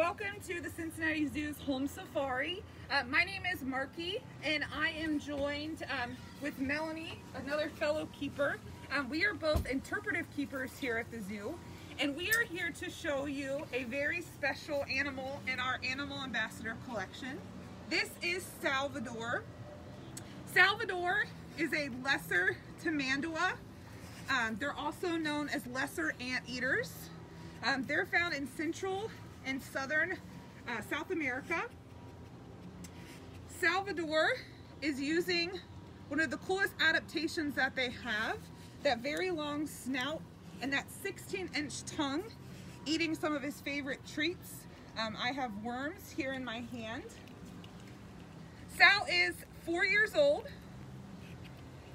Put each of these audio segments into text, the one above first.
Welcome to the Cincinnati Zoo's Home Safari. Uh, my name is Marky and I am joined um, with Melanie, another fellow keeper. Um, we are both interpretive keepers here at the zoo and we are here to show you a very special animal in our Animal Ambassador collection. This is Salvador. Salvador is a lesser tamandua. Um, they're also known as lesser anteaters. Um, they're found in central and southern uh, South America. Salvador is using one of the coolest adaptations that they have, that very long snout and that 16 inch tongue, eating some of his favorite treats. Um, I have worms here in my hand. Sal is four years old.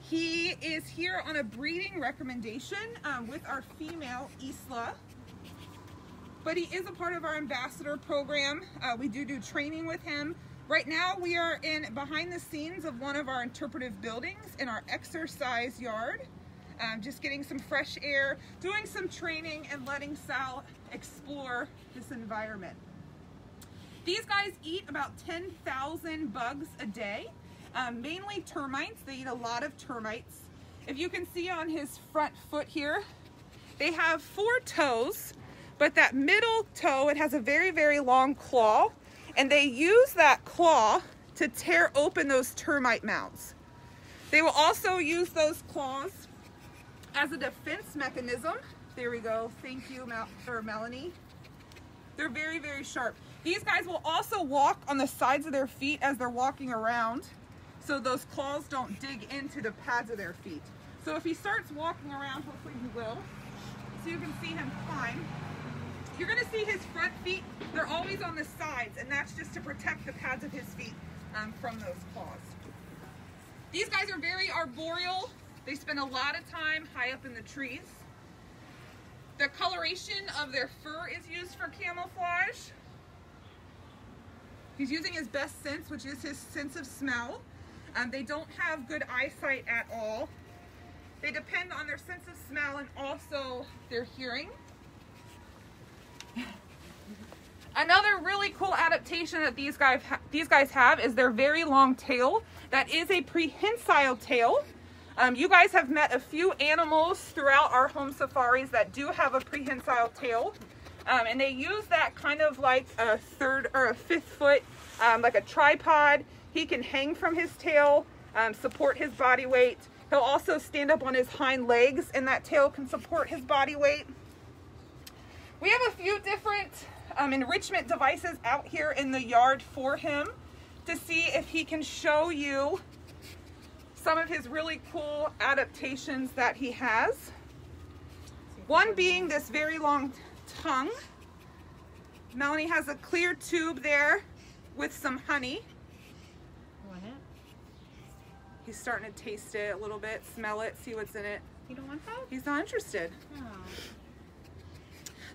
He is here on a breeding recommendation um, with our female Isla but he is a part of our ambassador program. Uh, we do do training with him. Right now we are in behind the scenes of one of our interpretive buildings in our exercise yard. Um, just getting some fresh air, doing some training and letting Sal explore this environment. These guys eat about 10,000 bugs a day, um, mainly termites. They eat a lot of termites. If you can see on his front foot here, they have four toes but that middle toe, it has a very, very long claw, and they use that claw to tear open those termite mounds. They will also use those claws as a defense mechanism. There we go. Thank you, Mel or Melanie. They're very, very sharp. These guys will also walk on the sides of their feet as they're walking around so those claws don't dig into the pads of their feet. So if he starts walking around, hopefully he will, so you can see him climb, you're gonna see his front feet, they're always on the sides, and that's just to protect the pads of his feet um, from those claws. These guys are very arboreal. They spend a lot of time high up in the trees. The coloration of their fur is used for camouflage. He's using his best sense, which is his sense of smell. Um, they don't have good eyesight at all. They depend on their sense of smell and also their hearing. Another really cool adaptation that these guys these guys have is their very long tail. That is a prehensile tail. Um, you guys have met a few animals throughout our home safaris that do have a prehensile tail. Um, and they use that kind of like a third or a fifth foot, um, like a tripod. He can hang from his tail, um, support his body weight. He'll also stand up on his hind legs and that tail can support his body weight. We have a few different um, enrichment devices out here in the yard for him to see if he can show you some of his really cool adaptations that he has. One being this very long tongue. Melanie has a clear tube there with some honey. Want it? He's starting to taste it a little bit, smell it, see what's in it. You don't want that? He's not interested. Oh.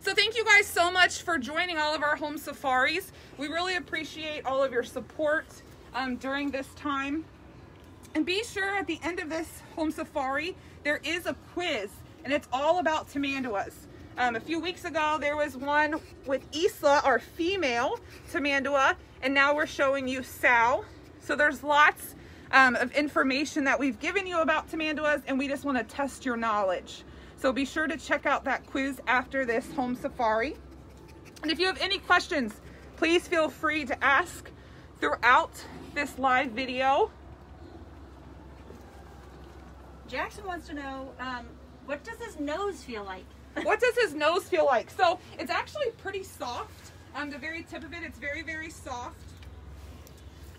So thank you guys so much for joining all of our home safaris. We really appreciate all of your support um, during this time. And be sure at the end of this home safari, there is a quiz and it's all about tamanduas. Um, a few weeks ago, there was one with Isla, our female tamandua, and now we're showing you Sal. So there's lots um, of information that we've given you about tamanduas and we just want to test your knowledge. So be sure to check out that quiz after this home safari. And if you have any questions, please feel free to ask throughout this live video. Jackson wants to know, um, what does his nose feel like? what does his nose feel like? So it's actually pretty soft. Um, the very tip of it, it's very, very soft.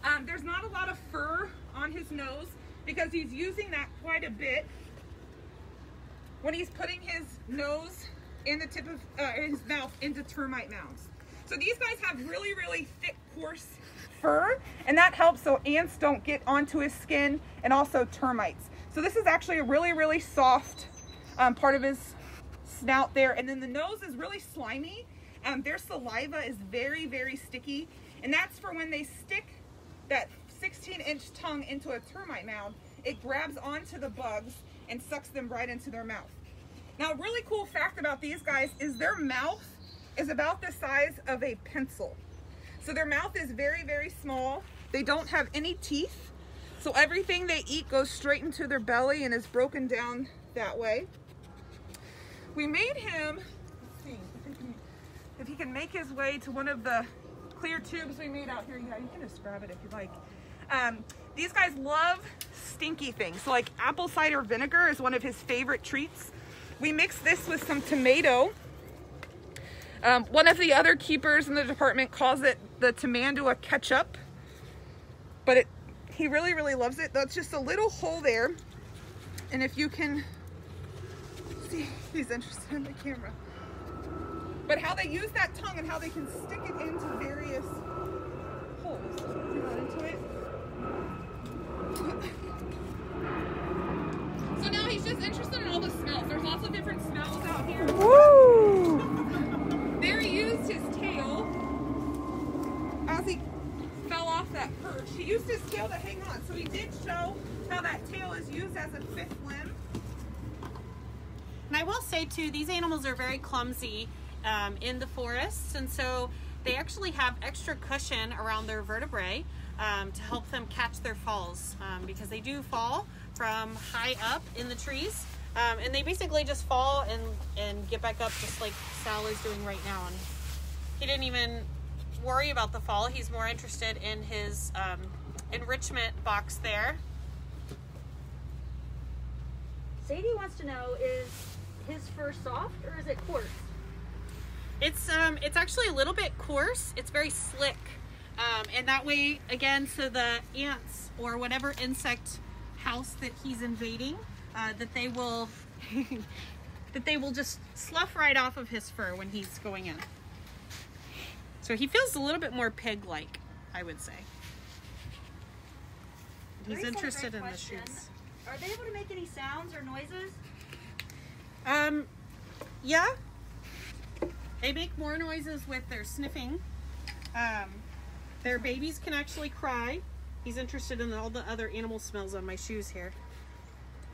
Um, there's not a lot of fur on his nose because he's using that quite a bit when he's putting his nose in the tip of uh, his mouth into termite mounds. So these guys have really, really thick, coarse fur, and that helps so ants don't get onto his skin and also termites. So this is actually a really, really soft um, part of his snout there. And then the nose is really slimy. Um, their saliva is very, very sticky. And that's for when they stick that 16 inch tongue into a termite mound, it grabs onto the bugs and sucks them right into their mouth. Now, a really cool fact about these guys is their mouth is about the size of a pencil. So their mouth is very, very small. They don't have any teeth. So everything they eat goes straight into their belly and is broken down that way. We made him, see if he can make his way to one of the clear tubes we made out here. Yeah, you can just grab it if you like. Um, these guys love stinky things. So like apple cider vinegar is one of his favorite treats. We mix this with some tomato. Um, one of the other keepers in the department calls it the Tamandua ketchup, but it, he really, really loves it. That's just a little hole there. And if you can see, he's interested in the camera. But how they use that tongue and how they can stick it into various holes. into it. So now he's just interested in all the smells. There's lots of different smells out here. Woo! there he used his tail as he fell off that perch. He used his tail to hang on. So he did show how that tail is used as a fifth limb. And I will say too, these animals are very clumsy um, in the forests, and so they actually have extra cushion around their vertebrae um, to help them catch their falls um, because they do fall from high up in the trees. Um, and they basically just fall and, and get back up just like Sal is doing right now. And he didn't even worry about the fall. He's more interested in his um, enrichment box there. Sadie wants to know, is his fur soft or is it coarse? It's um, it's actually a little bit coarse. It's very slick, um, and that way, again, so the ants or whatever insect house that he's invading, uh, that they will, that they will just slough right off of his fur when he's going in. So he feels a little bit more pig-like, I would say. He's Grace had a interested in the shoes. Are they able to make any sounds or noises? Um, yeah. They make more noises with their sniffing. Um, their babies can actually cry. He's interested in all the other animal smells on my shoes here.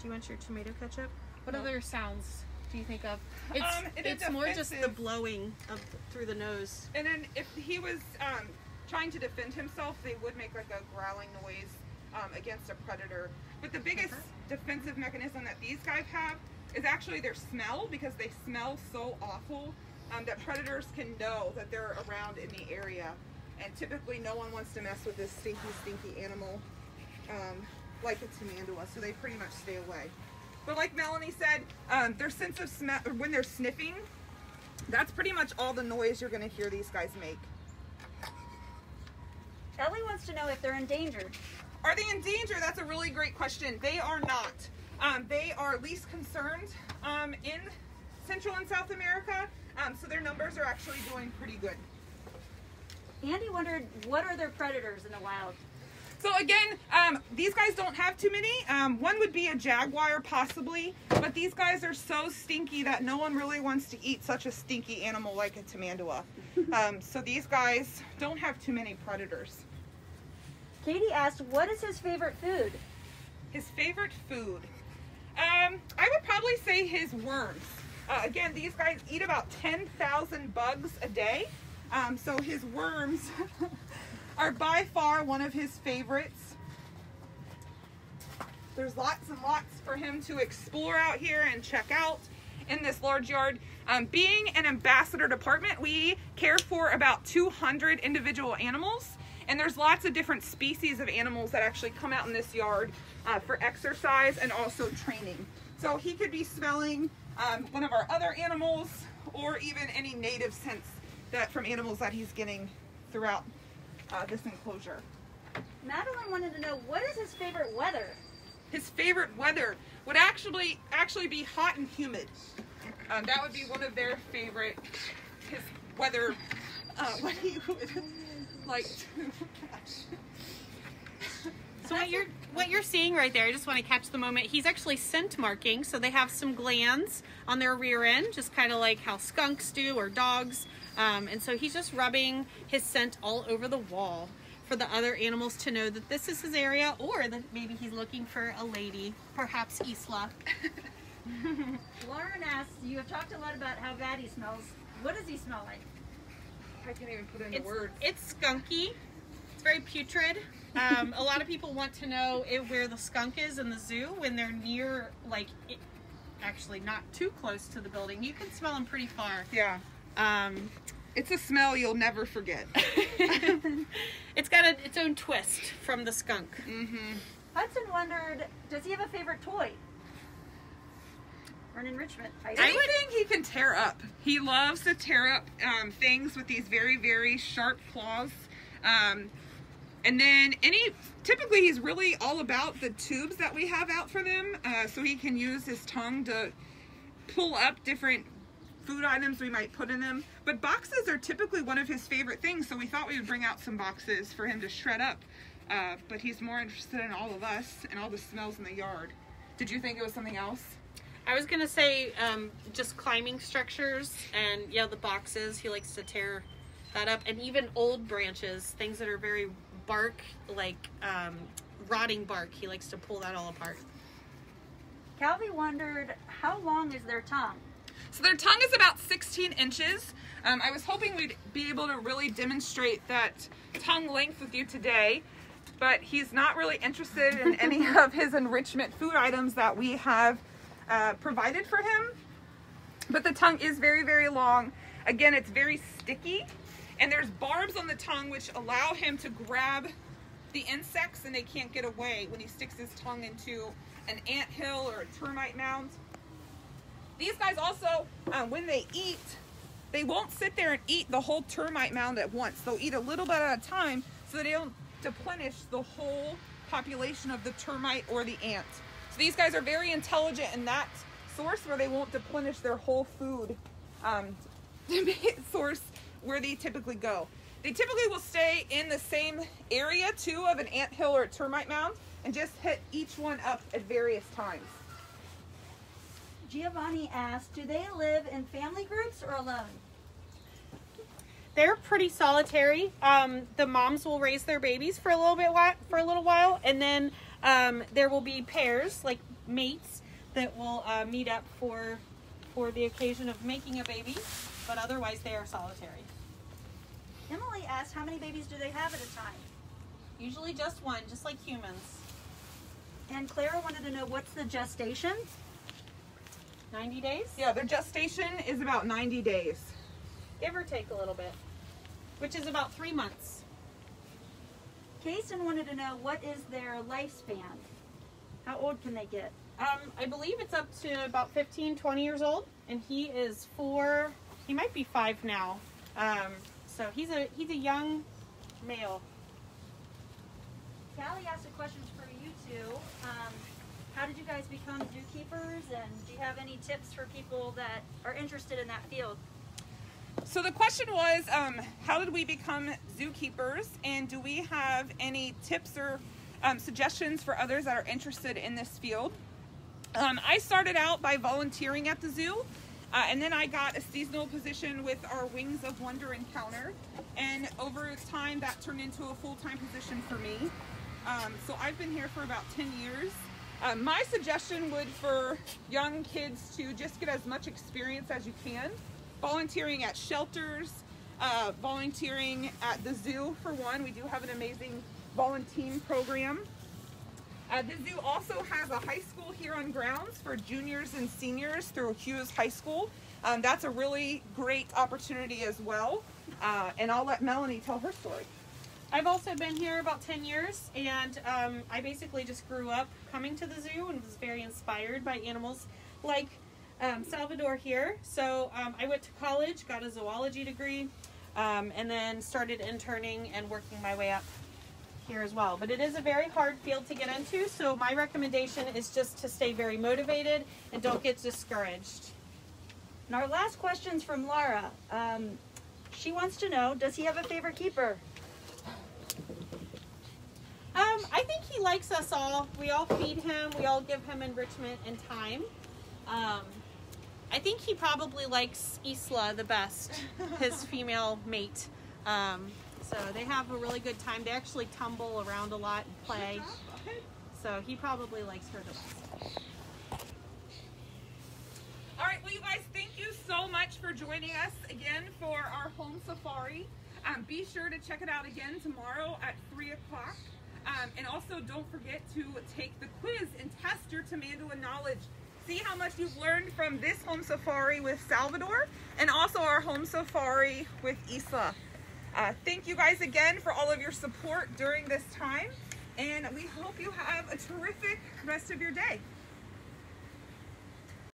Do you want your tomato ketchup? What No. other sounds do you think of? It's, Um, it it's more just the blowing of through the nose. And then if he was um, trying to defend himself, they would make like a growling noise um, against a predator. But the biggest defensive mechanism that these guys have is actually their smell because they smell so awful um, that predators can know that they're around in the area. And typically, no one wants to mess with this stinky, stinky animal um, like a tamandua, so they pretty much stay away. But like Melanie said, um, their sense of smell, when they're sniffing, that's pretty much all the noise you're going to hear these guys make. Ellie wants to know if they're endangered. Are they in danger? That's a really great question. They are not. Um, they are least concerned um, in Central and South America, um, so their numbers are actually doing pretty good. Andy wondered, what are their predators in the wild? So again, um, these guys don't have too many. Um, one would be a jaguar possibly, but these guys are so stinky that no one really wants to eat such a stinky animal like a tamandua. Um, so these guys don't have too many predators. Katie asked, what is his favorite food? His favorite food. Um, I would probably say his worms. Uh, again, these guys eat about 10,000 bugs a day. Um, so his worms are by far one of his favorites. There's lots and lots for him to explore out here and check out in this large yard. Um, being an ambassador department, we care for about 200 individual animals. And there's lots of different species of animals that actually come out in this yard uh, for exercise and also training. So he could be smelling um, one of our other animals or even any native scents that from animals that he's getting throughout uh, this enclosure. Madeline wanted to know, what is his favorite weather? His favorite weather would actually actually be hot and humid. Um, that would be one of their favorite his weather. Uh, what he would like to catch. So what you're what you're seeing right there, I just want to catch the moment. He's actually scent marking, so they have some glands on their rear end, just kind of like how skunks do or dogs. Um, and so he's just rubbing his scent all over the wall for the other animals to know that this is his area, or that maybe he's looking for a lady, perhaps Isla. Lauren asks, you have talked a lot about how bad he smells. What does he smell like? I can't even put it into It's, words. it's skunky. It's very putrid. Um, a lot of people want to know it, where the skunk is in the zoo when they're near, like, it, actually not too close to the building. You can smell them pretty far. Yeah. Um, It's a smell you'll never forget. it's got a, its own twist from the skunk. mm-hmm. Hudson wondered, does he have a favorite toy? Or an enrichment item? Anything he can tear up. He loves to tear up um, things with these very, very sharp claws. Um, and then any, typically he's really all about the tubes that we have out for them. Uh, so he can use his tongue to pull up different food items we might put in them. But boxes are typically one of his favorite things. So we thought we would bring out some boxes for him to shred up. Uh, but he's more interested in all of us and all the smells in the yard. Did you think it was something else? I was gonna say um, just climbing structures and yeah, the boxes. He likes to tear that up, and even old branches, things that are very bark, like um, rotting bark. He likes to pull that all apart. Calvi wondered, how long is their tongue? So their tongue is about 16 inches. Um, I was hoping we'd be able to really demonstrate that tongue length with you today, but he's not really interested in any of his enrichment food items that we have uh, provided for him. But the tongue is very, very long. Again, it's very sticky, and there's barbs on the tongue which allow him to grab the insects and they can't get away when he sticks his tongue into an ant hill or a termite mound. These guys also, um, when they eat, they won't sit there and eat the whole termite mound at once. They'll eat a little bit at a time so they don't deplenish the whole population of the termite or the ant. So these guys are very intelligent in that source where they won't deplenish their whole food um, source where they typically go. They typically will stay in the same area too of an ant hill or a termite mound and just hit each one up at various times. Giovanni asked, do they live in family groups or alone? They're pretty solitary. Um, the moms will raise their babies for a little bit while, for a little while, and then um, there will be pairs, like mates, that will uh, meet up for for the occasion of making a baby. But otherwise, they are solitary. Emily asked, how many babies do they have at a time? Usually, just one, just like humans. And Clara wanted to know, what's the gestation? 90 days, Yeah, their gestation is about 90 days. give or take a little bit, which is about three months. Kason wanted to know, what is their lifespan? How old can they get? Um, I believe it's up to about 15, 20 years old, and he is four. He might be five now. Um, so he's a he's a young male. Callie asked a question for you two. Um, how did you guys become zookeepers, and do you have any tips for people that are interested in that field? So the question was, um, how did we become zookeepers, and do we have any tips or um, suggestions for others that are interested in this field? Um, I started out by volunteering at the zoo, uh, and then I got a seasonal position with our Wings of Wonder encounter, and over time that turned into a full-time position for me. Um, so I've been here for about 10 years. Uh, my suggestion would for young kids to just get as much experience as you can, volunteering at shelters, uh, volunteering at the zoo for one. We do have an amazing volunteer program. Uh, the zoo also has a high school here on grounds for juniors and seniors through Hughes High School. Um, that's a really great opportunity as well. Uh, and I'll let Melanie tell her story. I've also been here about 10 years, and um, I basically just grew up coming to the zoo and was very inspired by animals like um, Salvador here. So um, I went to college, got a zoology degree, um, and then started interning and working my way up here as well. But it is a very hard field to get into, so my recommendation is just to stay very motivated and don't get discouraged. And our last question is from Laura. Um, she wants to know, does he have a favorite keeper? Um, I think he likes us all. We all feed him. We all give him enrichment and time. Um, I think he probably likes Isla the best, his female mate. Um, so they have a really good time. They actually tumble around a lot and play. So he probably likes her the best. All right, well, you guys, thank you so much for joining us again for our home safari. Um, be sure to check it out again tomorrow at 3 o'clock. Um, and also, don't forget to take the quiz and test your Tamandua knowledge. See how much you've learned from this home safari with Salvador and also our home safari with Isla. Uh, thank you guys again for all of your support during this time, and we hope you have a terrific rest of your day.